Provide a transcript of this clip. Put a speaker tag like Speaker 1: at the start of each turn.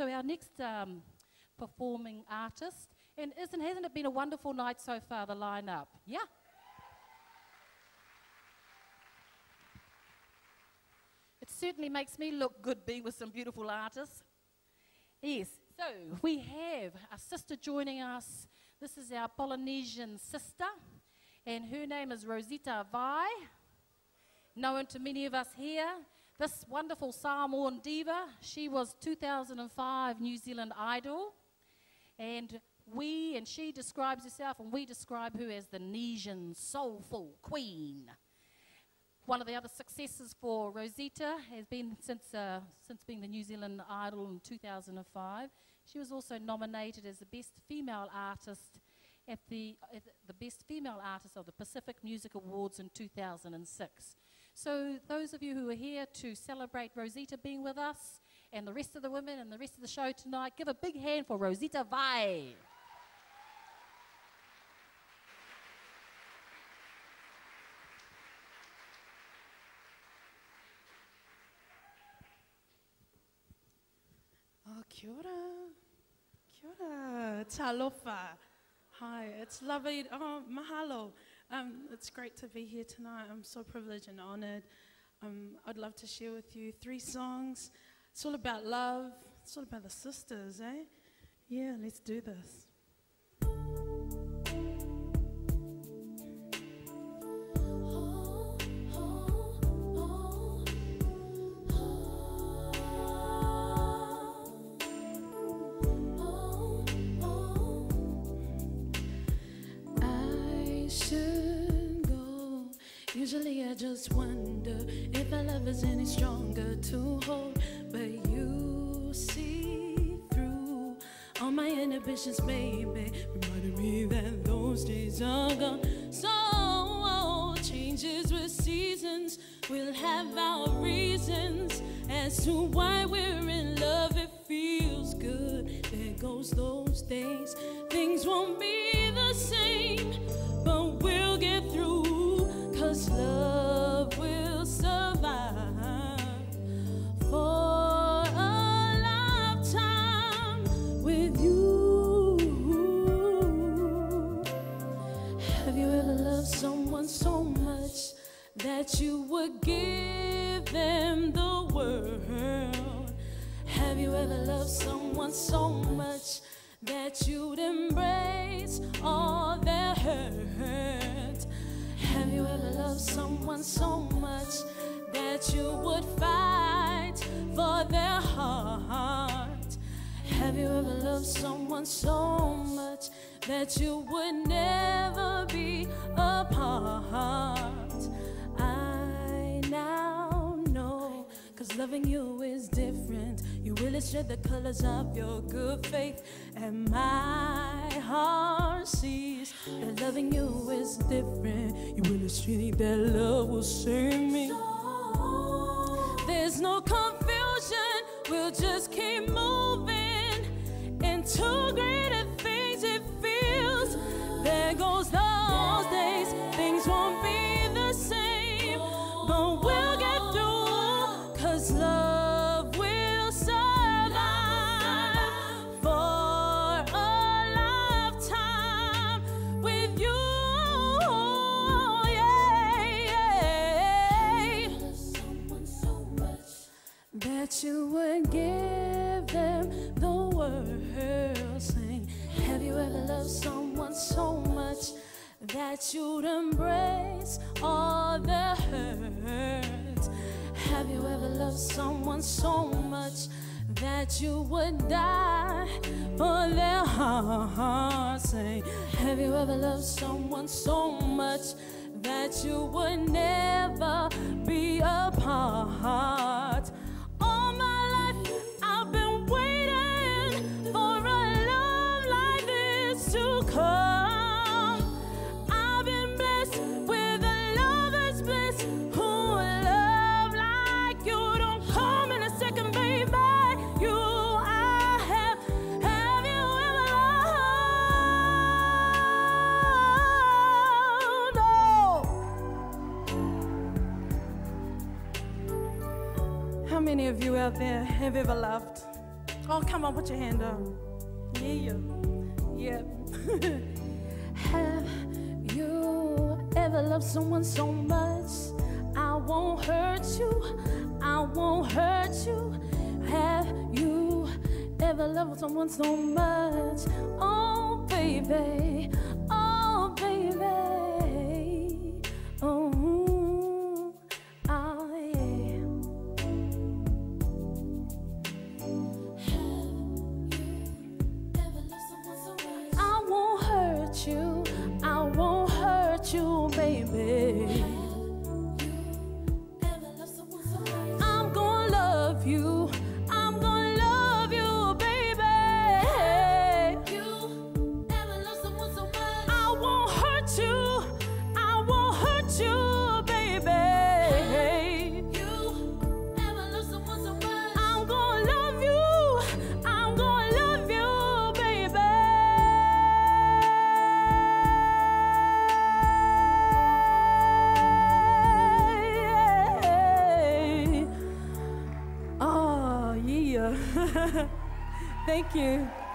Speaker 1: So our next um, performing artist, and isn't hasn't it been a wonderful night so far? The lineup, yeah. It certainly makes me look good being with some beautiful artists. Yes, so we have a sister joining us. This is our Polynesian sister, and her name is Rosita Vai, known to many of us here. This wonderful Samoan diva, she was 2005 New Zealand Idol, and we and she describes herself, and we describe her as the Nesian soulful queen. One of the other successes for Rosita has been since, uh, since being the New Zealand Idol in 2005. She was also nominated as the Best Female Artist at the, at the Best Female Artist of the Pacific Music Awards in 2006. So those of you who are here to celebrate Rosita being with us and the rest of the women and the rest of the show tonight, give a big hand for Rosita Vai.
Speaker 2: Oh, kia ora. Kia ora. Talofa. Hi, it's lovely. Oh, mahalo. Um, it's great to be here tonight. I'm so privileged and honored. Um, I'd love to share with you three songs. It's all about love. It's all about the sisters, eh? Yeah, let's do this. Usually I just wonder if our love is any stronger to hold. But you see through all my inhibitions, baby. Reminded me that those days are gone. So changes with seasons. We'll have our reasons as to why we're in love. It feels good. There goes those days. Things won't be the same, that you would give them the world? Have you ever loved someone so much that you'd embrace all their hurt? Have you ever loved someone so much that you would fight for their heart? Have you ever loved someone so much that you would never be apart? Loving you is different. You illustrate the colors of your good faith, and my heart sees that loving you is different. You illustrate that love will save me. There's no confusion, we'll just keep moving into greater that you would give them the world. Sing, have you ever loved someone so much that you'd embrace all the hurt? Have you ever loved someone so much that you would die for their heart? Say, have you ever loved someone so much that you would never be apart? How many of you out there have ever loved? Oh, come on, put your hand up. Yeah, yeah. Have you ever loved someone so much? I won't hurt you. I won't hurt you. Have you ever loved someone so much? Oh, baby. Thank you.